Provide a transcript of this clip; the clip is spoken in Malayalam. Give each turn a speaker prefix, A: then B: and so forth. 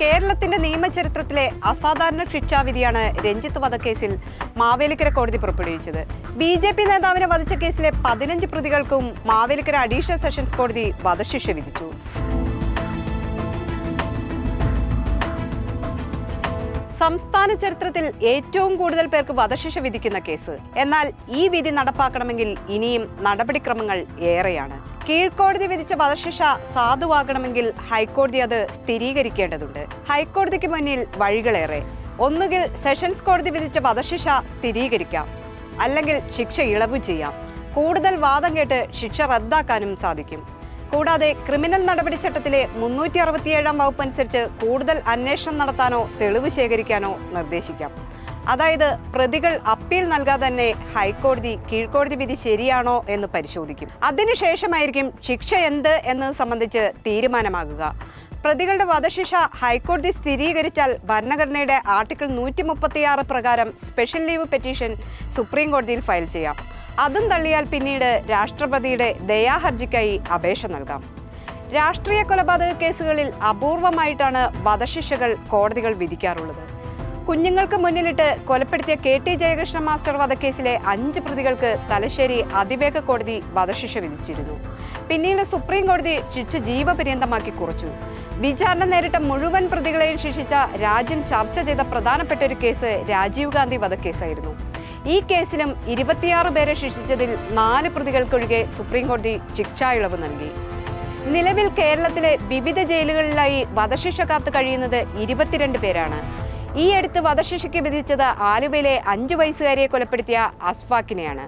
A: കേരളത്തിന്റെ നിയമചരിത്രത്തിലെ അസാധാരണ ശിക്ഷാവിധിയാണ് രഞ്ജിത്ത് വധക്കേസിൽ മാവേലിക്കര കോടതി പുറപ്പെടുവിച്ചത്. ബി ജെ പി നേതാവിനെ വധിച്ച കേസിലെ പതിനഞ്ച് പ്രതികൾക്കും മാവേലിക്കര അഡീഷണൽ സെഷൻസ് കോടതി വധശിക്ഷ വിധിച്ചു. സംസ്ഥാന ചരിത്രത്തിൽ ഏറ്റവും കൂടുതൽ പേർക്ക് വധശിക്ഷ വിധിക്കുന്ന കേസ്. എന്നാൽ ഈ വിധി നടപ്പാക്കണമെങ്കിൽ ഇനിയും നടപടിക്രമങ്ങൾ ഏറെയാണ്. കീഴ്ക്കോടതി വിധിച്ച വധശിക്ഷ സാധുവാകണമെങ്കിൽ ഹൈക്കോടതി അത് സ്ഥിരീകരിക്കേണ്ടതുണ്ട്. ഹൈക്കോടതിക്ക് മുന്നിൽ വഴികളേറെ. ഒന്നുകിൽ സെഷൻസ് കോടതി വിധിച്ച വധശിക്ഷ സ്ഥിരീകരിക്കാം. അല്ലെങ്കിൽ ശിക്ഷ ഇളവ് ചെയ്യാം. കൂടുതൽ വാദം കേട്ട് ശിക്ഷ റദ്ദാക്കാനും സാധിക്കും. കൂടാതെ ക്രിമിനൽ നടപടിച്ചട്ടത്തിലെ മുന്നൂറ്റി അറുപത്തിയേഴാം വകുപ്പ് അനുസരിച്ച് കൂടുതൽ അന്വേഷണം നടത്താനോ തെളിവ് ശേഖരിക്കാനോ നിർദ്ദേശിക്കാം. അതായത് പ്രതികൾ അപ്പീൽ നൽകാതെ തന്നെ ഹൈക്കോടതി കീഴ്ക്കോടതി വിധി ശരിയാണോ എന്ന് പരിശോധിക്കും. അതിനുശേഷമായിരിക്കും ശിക്ഷ എന്ത് എന്നത് സംബന്ധിച്ച് തീരുമാനമാകുക. പ്രതികളുടെ വധശിക്ഷ ഹൈക്കോടതി സ്ഥിരീകരിച്ചാൽ ഭരണഘടനയുടെ ആർട്ടിക്കിൾ നൂറ്റി മുപ്പത്തിയാറ് പ്രകാരം സ്പെഷ്യൽ ലീവ് പെറ്റീഷൻ സുപ്രീം കോടതിയിൽ ഫയൽ ചെയ്യാം. അതും തള്ളിയാൽ പിന്നീട് രാഷ്ട്രപതിയുടെ ദയാഹർജിക്കായി അപേക്ഷ നൽകാം. രാഷ്ട്രീയ കൊലപാതക കേസുകളിൽ അപൂർവമായിട്ടാണ് വധശിക്ഷകൾ കോടതികൾ വിധിക്കാറുള്ളത്. കുഞ്ഞുങ്ങൾക്ക് മുന്നിലിട്ട് കൊലപ്പെടുത്തിയ കെ ടി ജയകൃഷ്ണ മാസ്റ്റർ വധക്കേസിലെ അഞ്ച് പ്രതികൾക്ക് തലശ്ശേരി അതിവേഗ കോടതി വധശിക്ഷ വിധിച്ചിരുന്നു. പിന്നീട് സുപ്രീം കോടതി ശിക്ഷ ജീവപര്യന്തമാക്കി കുറച്ചു. വിചാരണ നേരിട്ട മുഴുവൻ പ്രതികളെയും ശിക്ഷിച്ച രാജ്യം ചർച്ച ചെയ്ത പ്രധാനപ്പെട്ട ഒരു കേസ് രാജീവ് ഗാന്ധി വധക്കേസായിരുന്നു. ഈ കേസിലും ഇരുപത്തിയാറ് പേരെ ശിക്ഷിച്ചതിൽ നാല് പ്രതികൾക്കൊഴികെ സുപ്രീം കോടതി ശിക്ഷാ ഇളവ് നൽകി. നിലവിൽ കേരളത്തിലെ വിവിധ ജയിലുകളിലായി വധശിക്ഷ കാത്തു കഴിയുന്നത് ഇരുപത്തിരണ്ട് പേരാണ്. ഈ അടുത്ത് വധശിക്ഷയ്ക്ക് വിധിച്ചത് ആലുവയിലെ അഞ്ചു വയസ്സുകാരിയെ കൊലപ്പെടുത്തിയ അസ്ഫാക്കിനെയാണ്.